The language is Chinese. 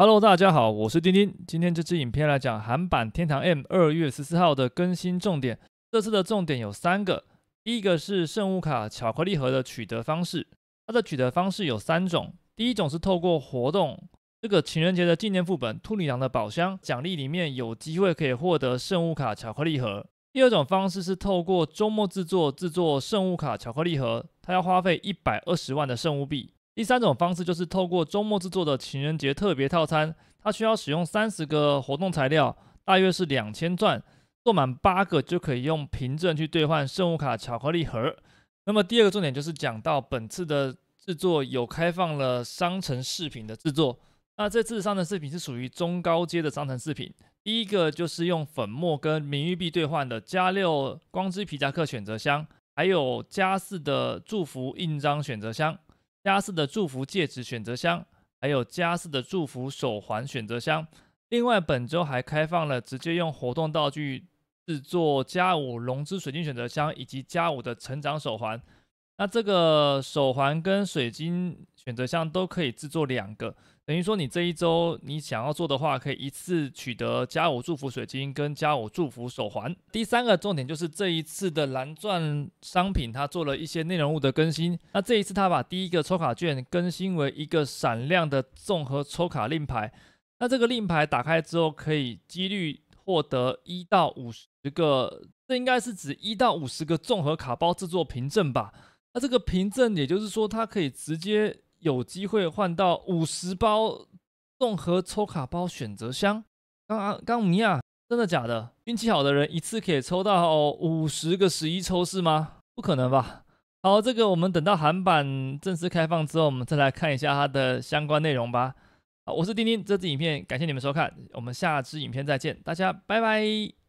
Hello，大家好，我是丁丁。今天这支影片来讲韩版天堂 M 二月十四号的更新重点。这次的重点有三个，第一个是圣物卡巧克力盒的取得方式。它的取得方式有三种，第一种是透过活动，这个情人节的纪念副本兔女郎的宝箱奖励里面有机会可以获得圣物卡巧克力盒。第二种方式是透过周末制作制作圣物卡巧克力盒，它要花费一百二十万的圣物币。第三种方式就是透过周末制作的情人节特别套餐，它需要使用三十个活动材料，大约是两千钻，做满八个就可以用凭证去兑换圣物卡巧克力盒。那么第二个重点就是讲到本次的制作有开放了商城饰品的制作，那这次商城饰品是属于中高阶的商城饰品。第一个就是用粉末跟名誉币兑换的加六光之皮夹克选择箱，还有加四的祝福印章选择箱。加四的祝福戒指选择箱，还有加四的祝福手环选择箱。另外，本周还开放了直接用活动道具制作加五龙之水晶选择箱，以及加五的成长手环。那这个手环跟水晶选择项都可以制作两个。等于说，你这一周你想要做的话，可以一次取得加五祝福水晶跟加五祝福手环。第三个重点就是这一次的蓝钻商品，它做了一些内容物的更新。那这一次，它把第一个抽卡券更新为一个闪亮的综合抽卡令牌。那这个令牌打开之后，可以几率获得一到五十个，这应该是指一到五十个综合卡包制作凭证吧？那这个凭证，也就是说，它可以直接。有机会换到五十包综合抽卡包选择箱。刚刚刚米亚，真的假的？运气好的人一次可以抽到五十个十一抽是吗？不可能吧？好，这个我们等到韩版正式开放之后，我们再来看一下它的相关内容吧。好，我是丁丁，这支影片感谢你们收看，我们下支影片再见，大家拜拜。